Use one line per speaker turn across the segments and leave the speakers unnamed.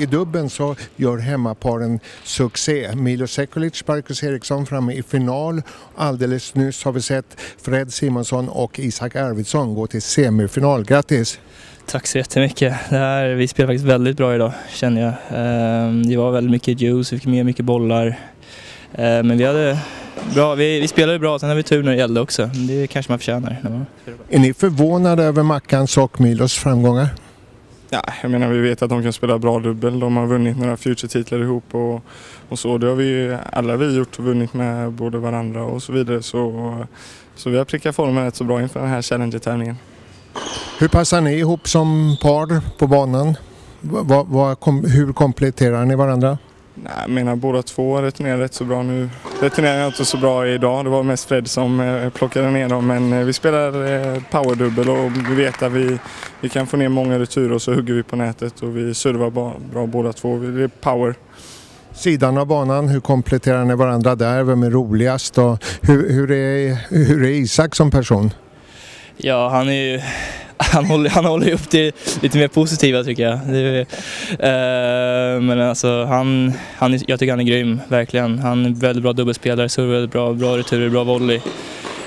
i dubben så gör hemmaparen succé. Milo Sekulic, Marcus Eriksson framme i final. Alldeles nyss har vi sett Fred Simonsson och Isak Arvidsson gå till semifinal. Grattis!
Tack så jättemycket. Det här, vi spelade faktiskt väldigt bra idag känner jag. Ehm, det var väldigt mycket juice, vi fick med mycket bollar. Ehm, men vi hade bra, vi, vi spelade bra, sen hade vi tur när det gällde också. Det kanske man förtjänar.
Är ni förvånade över Mackans och Milos framgångar?
Ja, jag menar vi vet att de kan spela bra dubbel. De har vunnit några Future-titlar ihop och, och så. Det har vi alla vi gjort och vunnit med både varandra och så vidare. Så, så vi har prickat formen rätt så bra inför den här Challenger-tävlingen.
Hur passar ni ihop som par på banan? Va, va, kom, hur kompletterar ni varandra?
Nej, menar båda två returnerar rätt så bra nu. Returnerar inte så bra idag, det var mest Fred som eh, plockade ner dem. Men eh, vi spelar eh, powerdubbel och vi vet att vi, vi kan få ner många returer och så hugger vi på nätet och vi servar bra, bra båda två. Det är power.
Sidan av banan, hur kompletterar ni varandra där? Vem är roligast? Och hur, hur, är, hur är Isak som person?
Ja, han är ju han håller, han håller upp det lite mer positiva tycker jag. Det, eh, men alltså han, han, jag tycker han är grym, verkligen. Han är väldigt bra dubbelspelare, servar väldigt bra, bra returer, bra volley.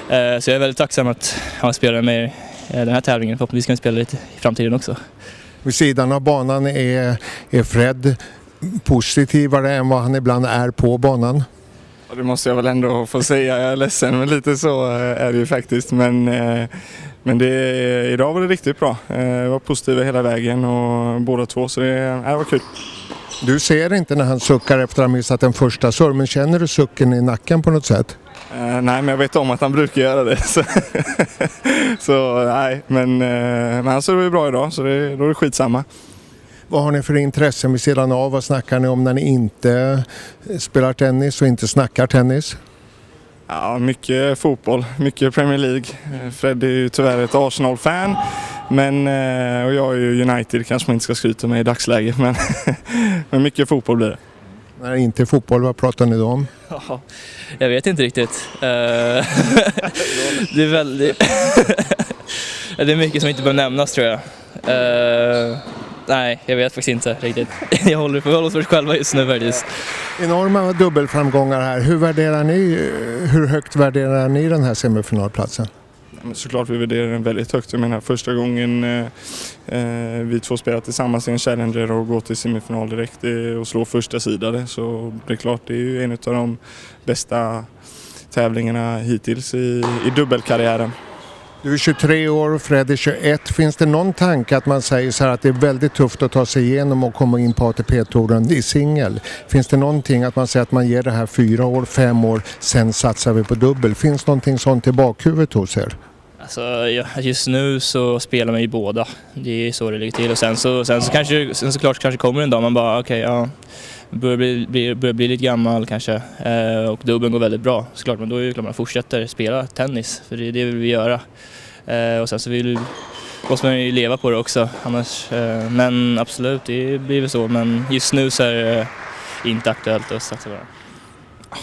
Eh, så jag är väldigt tacksam att han spelar med i den här tävlingen. Förhoppningsvis kan vi spela lite i framtiden också.
Vid sidan av banan är, är Fred positivare än vad han ibland är på banan.
Det måste jag väl ändå få säga. Jag är ledsen men lite så eh, är det ju faktiskt. Men, eh, men det, idag var det riktigt bra. Eh, jag var positiva hela vägen och båda två så det, det var kul.
Du ser inte när han suckar efter att ha missat den första serv, men känner du sucken i nacken på något sätt?
Uh, nej, men jag vet om att han brukar göra det. Så, så nej, men, uh, men han ju bra idag så det, då är det skitsamma.
Vad har ni för intressen vid sidan av? Vad snackar ni om när ni inte spelar tennis och inte snackar tennis?
Ja, mycket fotboll, mycket Premier League. Fred är ju tyvärr ett Arsenal-fan. Men, eh, och jag är ju United, kanske man inte ska skryta med i dagsläget. Men, men mycket fotboll blir det.
När det inte är fotboll, vad pratar ni då om?
Ja, jag vet inte riktigt. Eh, det är väldigt... det är mycket som inte behöver nämnas tror jag. Eh, Nej, jag vet faktiskt inte riktigt. Jag håller på oss själva just nu faktiskt.
Enorma dubbelframgångar här. Hur, värderar ni, hur högt värderar ni den här semifinalplatsen?
Såklart vi värderar den väldigt högt. Jag menar första gången eh, eh vi två spelar tillsammans i en Challenger och går till semifinal direkt och slår första sidade så det är klart det är ju en av de bästa tävlingarna hittills i, i dubbelkarriären.
Du är 23 år, Fred är 21. Finns det någon tanke att man säger så här att det är väldigt tufft att ta sig igenom och komma in på ATP-touren i singel? Finns det någonting att man säger att man ger det här fyra år, fem år, sen satsar vi på dubbel? Finns någonting sånt i bakhuvudet hos er?
Alltså, just nu så spelar man ju båda. Det är så det ligger till. Och sen så, sen så kanske, sen såklart kanske kommer en dag man bara okej, okay, ja börjar bli, bli, börjar bli lite gammal kanske eh, och dubbeln går väldigt bra såklart men då är det klart man fortsätter spela tennis för det är det vi vill göra. Eh, och sen så vill, måste man ju leva på det också annars. Eh, men absolut, det blir väl så men just nu så är det inte aktuellt att satsa på det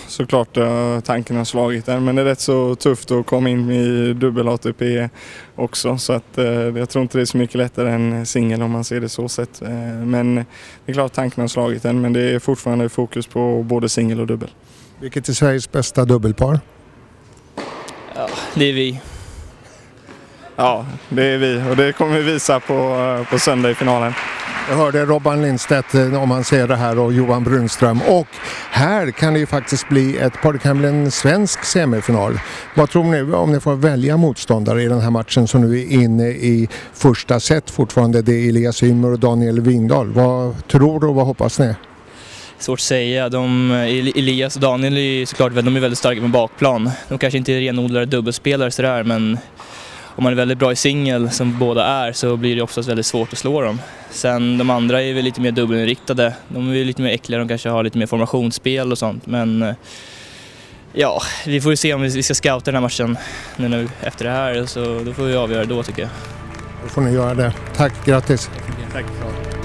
såklart uh, tanken har slagit där men det är rätt så tufft att komma in i dubbel ATP också så att uh, jag tror inte det är så mycket lättare än singel om man ser det så sett. Uh, men det är klart tanken har slagit den men det är fortfarande fokus på både singel och dubbel.
Vilket är Sveriges bästa dubbelpar?
Ja, det är vi.
Ja, det är vi och det kommer vi visa på, på söndag i finalen.
Jag hörde Robban Lindstedt eh, om man ser det här och Johan Brunström. Och här kan det ju faktiskt bli ett par, det kan bli en svensk semifinal. Vad tror ni om ni får välja motståndare i den här matchen som nu är inne i första set fortfarande? Det är Elias Ymer och Daniel Windahl. Vad tror du och vad hoppas ni?
Svårt att säga. De, Elias och Daniel är såklart de är väldigt starka på bakplan. De kanske inte är renodlade dubbelspelare sådär men om man är väldigt bra i singel, som båda är, så blir det oftast väldigt svårt att slå dem. Sen de andra är väl lite mer dubbelinriktade. De är lite mer äckliga, de kanske har lite mer formationsspel och sånt. Men eh, ja, vi får ju se om vi ska scouta den här matchen nu, nu efter det här. Så då får vi avgöra då tycker jag.
Då får ni göra det. Tack, grattis!
Tack.